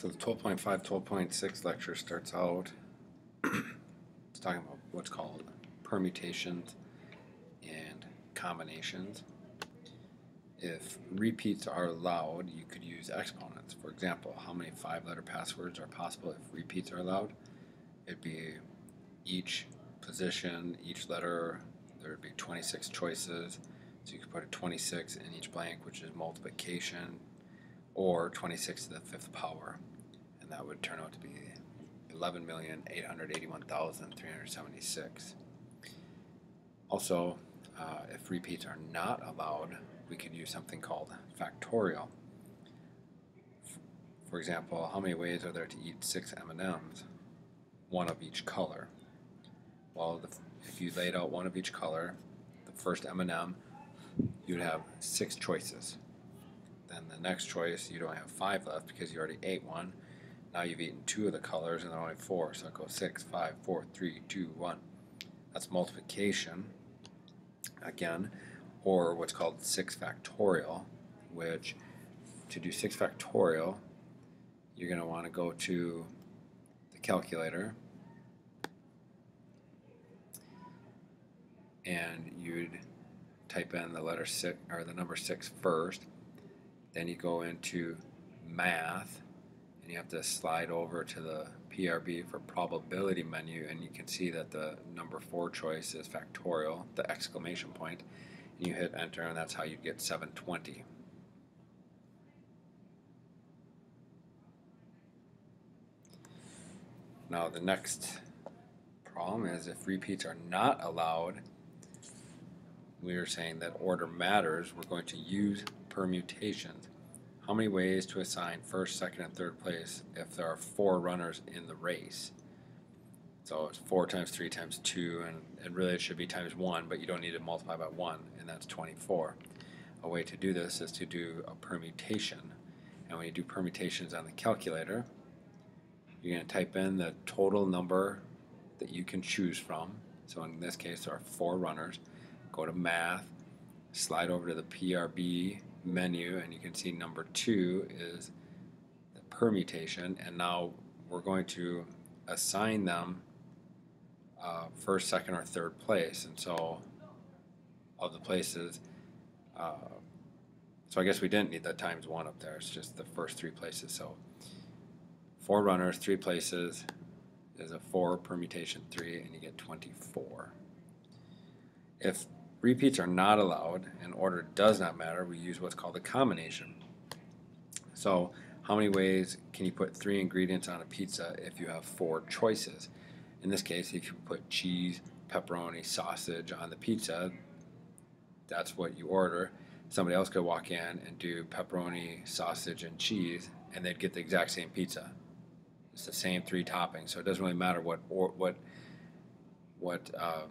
So the 12.5, 12.6 lecture starts out, it's talking about what's called permutations and combinations. If repeats are allowed, you could use exponents. For example, how many five-letter passwords are possible if repeats are allowed? It'd be each position, each letter, there would be 26 choices. So you could put a 26 in each blank, which is multiplication, or 26 to the fifth power. That would turn out to be 11,881,376. Also, uh, if repeats are not allowed, we could use something called factorial. For example, how many ways are there to eat six M&Ms? One of each color. Well, the, if you laid out one of each color, the first M&M, you'd have six choices. Then the next choice, you'd only have five left because you already ate one. Now you've eaten two of the colors and there are only four, so it goes six, five, four, three, two, one. That's multiplication, again, or what's called six factorial, which to do six factorial, you're going to want to go to the calculator and you'd type in the letter six or the number six first. Then you go into math you have to slide over to the PRB for probability menu and you can see that the number four choice is factorial, the exclamation point, and you hit enter and that's how you get 720. Now the next problem is if repeats are not allowed, we are saying that order matters, we're going to use permutations. How many ways to assign first, second, and third place if there are four runners in the race? So it's four times three times two, and it really should be times one, but you don't need to multiply by one, and that's 24. A way to do this is to do a permutation. And when you do permutations on the calculator, you're going to type in the total number that you can choose from. So in this case, there are four runners go to math, slide over to the PRB menu, and you can see number two is the permutation. And now we're going to assign them uh, first, second, or third place. And so, of the places, uh, so I guess we didn't need that times one up there. It's just the first three places. So, four runners, three places is a four permutation three, and you get 24. If Repeats are not allowed and order does not matter. We use what's called a combination. So how many ways can you put three ingredients on a pizza if you have four choices? In this case, if you put cheese, pepperoni, sausage on the pizza, that's what you order. Somebody else could walk in and do pepperoni, sausage, and cheese, and they'd get the exact same pizza. It's the same three toppings, so it doesn't really matter what or what what uh,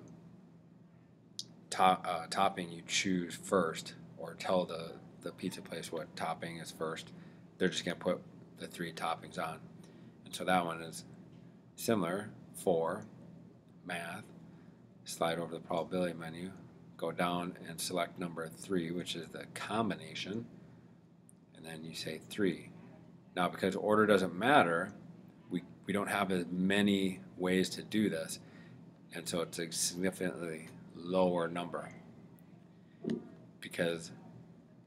uh, topping you choose first, or tell the, the pizza place what topping is first, they're just going to put the three toppings on. And so that one is similar for math. Slide over the probability menu, go down and select number three, which is the combination, and then you say three. Now, because order doesn't matter, we, we don't have as many ways to do this, and so it's significantly lower number because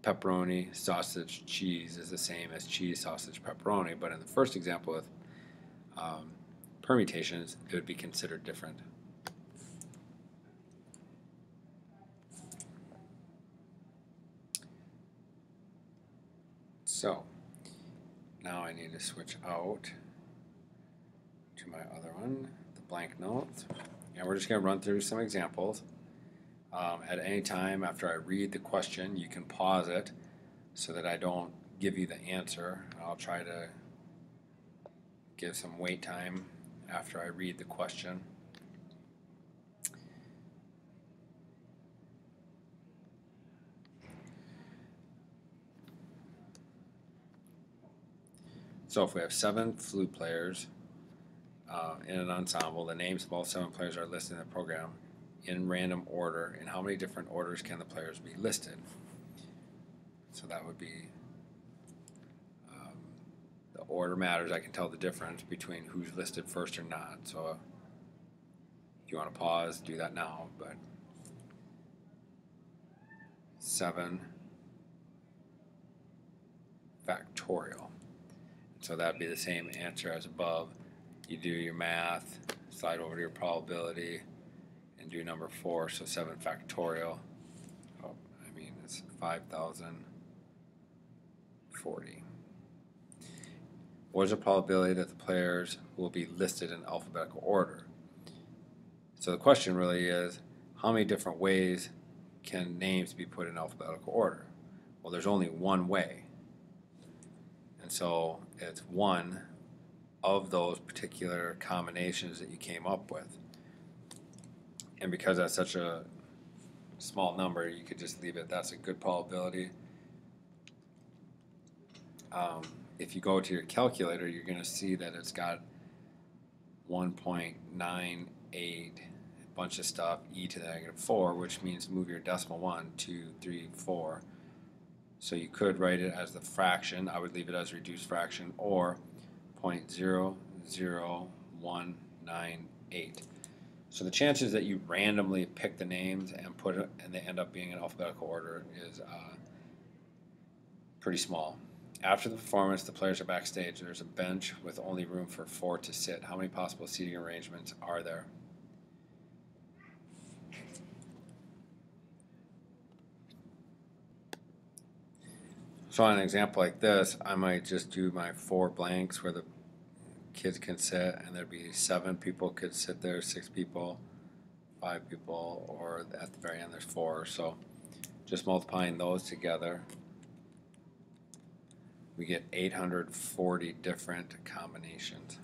pepperoni, sausage, cheese is the same as cheese, sausage, pepperoni. But in the first example with um, permutations, it would be considered different. So now I need to switch out to my other one, the blank notes. And we're just going to run through some examples. Um, at any time after I read the question, you can pause it so that I don't give you the answer. I'll try to give some wait time after I read the question. So if we have seven flute players uh, in an ensemble, the names of all seven players are listed in the program in random order, and how many different orders can the players be listed? So that would be um, the order matters, I can tell the difference between who's listed first or not, so if you wanna pause, do that now, but seven factorial. So that'd be the same answer as above. You do your math, slide over to your probability, and do number four, so seven factorial. Oh, I mean, it's five thousand forty. What is the probability that the players will be listed in alphabetical order? So the question really is, how many different ways can names be put in alphabetical order? Well, there's only one way. And so it's one of those particular combinations that you came up with and because that's such a small number, you could just leave it. That's a good probability. Um, if you go to your calculator, you're going to see that it's got 1.98, a bunch of stuff, e to the negative 4, which means move your decimal 1, 2, 3, 4. So you could write it as the fraction. I would leave it as reduced fraction or 0.00198. So the chances that you randomly pick the names and put it, and they end up being in alphabetical order is uh, pretty small. After the performance, the players are backstage. There's a bench with only room for four to sit. How many possible seating arrangements are there? So on an example like this, I might just do my four blanks where the kids can sit and there'd be seven people could sit there, six people, five people, or at the very end there's four. So just multiplying those together, we get 840 different combinations.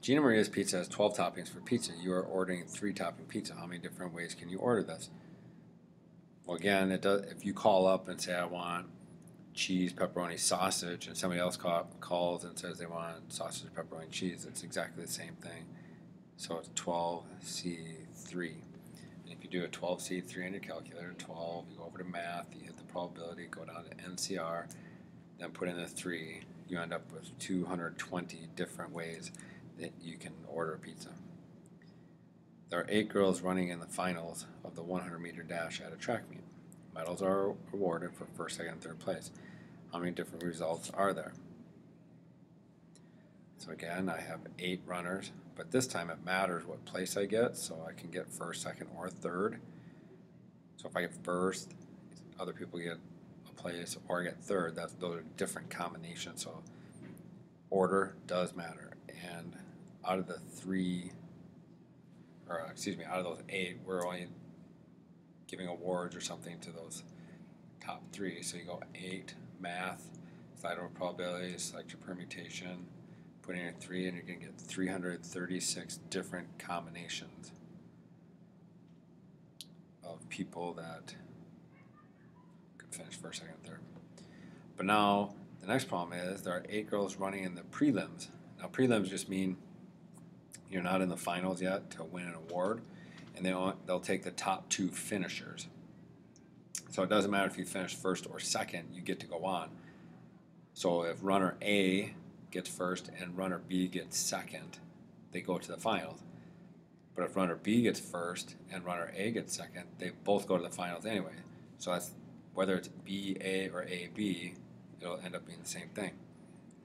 Gina Maria's Pizza has 12 toppings for pizza. You are ordering three topping pizza. How many different ways can you order this? Well, again, it does. If you call up and say I want cheese, pepperoni, sausage, and somebody else call, calls and says they want sausage, pepperoni, cheese, it's exactly the same thing. So it's 12C3. And if you do a 12C3 on your calculator, 12, you go over to math, you hit the probability, go down to NCR, then put in the 3, you end up with 220 different ways that you can order a pizza. There are eight girls running in the finals of the 100 meter dash at a track meet. Medals are awarded for first, second, and third place. How many different results are there? So again, I have eight runners, but this time it matters what place I get, so I can get first, second, or third. So if I get first, other people get a place, or I get third, that's, those are different combinations, so order does matter. And out of the three or excuse me, out of those eight, we're only giving awards or something to those top three. So you go eight, math, slide over probability, select your permutation, put in your three, and you're going to get 336 different combinations of people that could finish first, second, third. But now the next problem is there are eight girls running in the prelims. Now prelims just mean you're not in the finals yet to win an award, and they'll they'll take the top two finishers. So it doesn't matter if you finish first or second, you get to go on. So if runner A gets first and runner B gets second, they go to the finals. But if runner B gets first and runner A gets second, they both go to the finals anyway. So that's whether it's B A or A B, it'll end up being the same thing.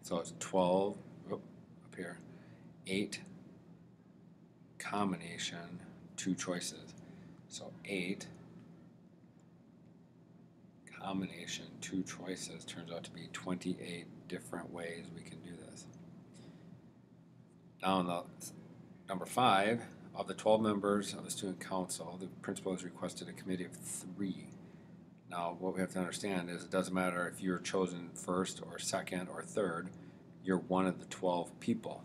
So it's 12 oh, up here, 8 combination, two choices. So 8 combination, two choices turns out to be 28 different ways we can do this. Now, in the number five, of the 12 members of the student council, the principal has requested a committee of three. Now, what we have to understand is it doesn't matter if you're chosen first or second or third, you're one of the 12 people.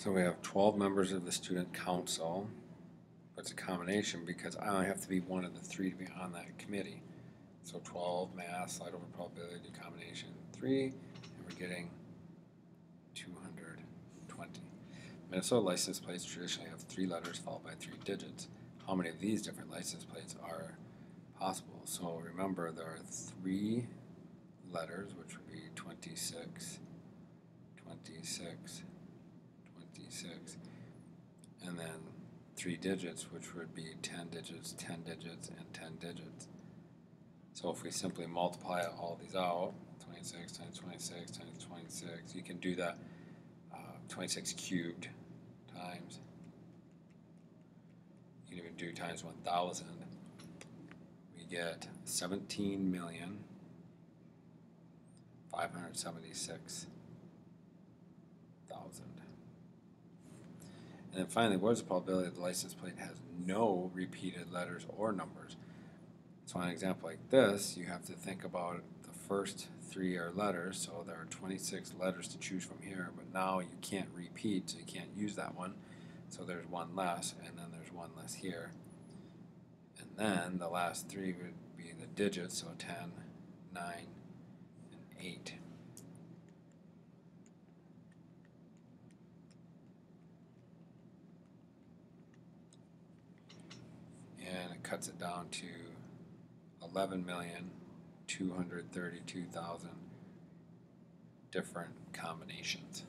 So we have 12 members of the student council. But it's a combination because I only have to be one of the three to be on that committee. So twelve mass, slide over probability combination three, and we're getting two hundred twenty. Minnesota license plates traditionally have three letters followed by three digits. How many of these different license plates are possible? So remember, there are three letters, which would be 26, 26, 26, and then three digits, which would be 10 digits, 10 digits, and 10 digits. So if we simply multiply all these out, 26 times 26 times 26, you can do that uh, 26 cubed times. You can even do times 1,000. We get 17 million 576 And then finally, what is the probability that the license plate has no repeated letters or numbers? So on an example like this, you have to think about the first three are letters, so there are 26 letters to choose from here, but now you can't repeat, so you can't use that one. So there's one less, and then there's one less here. And then the last three would be the digits, so 10, 9, and 8. And it cuts it down to eleven million two hundred thirty-two thousand different combinations.